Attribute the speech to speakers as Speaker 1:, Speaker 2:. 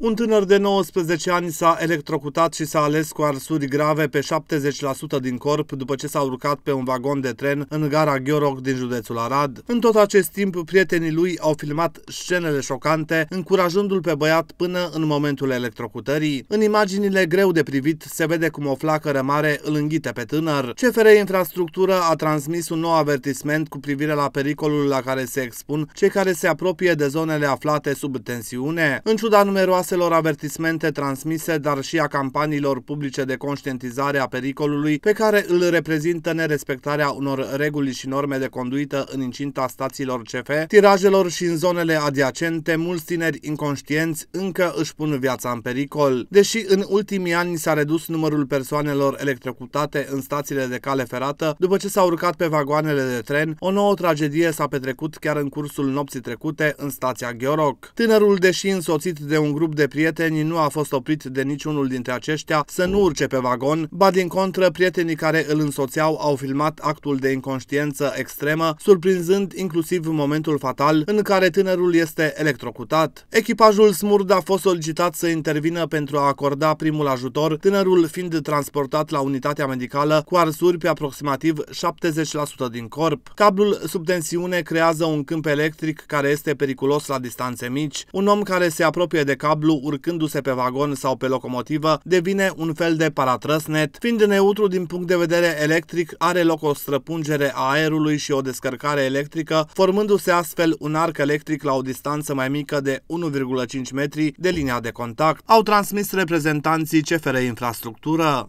Speaker 1: Un tânăr de 19 ani s-a electrocutat și s-a ales cu arsuri grave pe 70% din corp după ce s-a urcat pe un vagon de tren în gara Gheoroc din județul Arad. În tot acest timp, prietenii lui au filmat scenele șocante, încurajându-l pe băiat până în momentul electrocutării. În imaginile greu de privit se vede cum o flacără mare îl înghite pe tânăr. CFR Infrastructură a transmis un nou avertisment cu privire la pericolul la care se expun cei care se apropie de zonele aflate sub tensiune. În ciuda numeroase numeroaselor avertismente transmise, dar și a campaniilor publice de conștientizare a pericolului pe care îl reprezintă nerespectarea unor reguli și norme de conduită în incinta stațiilor CF, tirajelor și în zonele adiacente, mulți tineri inconștienți încă își pun viața în pericol. Deși în ultimii ani s-a redus numărul persoanelor electrocutate în stațiile de cale ferată, după ce s-au urcat pe vagoanele de tren, o nouă tragedie s-a petrecut chiar în cursul nopții trecute în stația Gheoroc. Tânărul, deși însoțit de un grup de prieteni nu a fost oprit de niciunul dintre aceștia să nu urce pe vagon, ba din contră, prietenii care îl însoțeau au filmat actul de inconștiență extremă, surprinzând inclusiv momentul fatal în care tânărul este electrocutat. Echipajul Smurd a fost solicitat să intervină pentru a acorda primul ajutor, tânărul fiind transportat la unitatea medicală cu arsuri pe aproximativ 70% din corp. Cablul sub tensiune creează un câmp electric care este periculos la distanțe mici. Un om care se apropie de cablu cablu urcându-se pe vagon sau pe locomotivă devine un fel de paratrăsnet, fiind neutru din punct de vedere electric, are loc o străpungere a aerului și o descărcare electrică, formându-se astfel un arc electric la o distanță mai mică de 1,5 metri de linia de contact, au transmis reprezentanții CFR Infrastructură.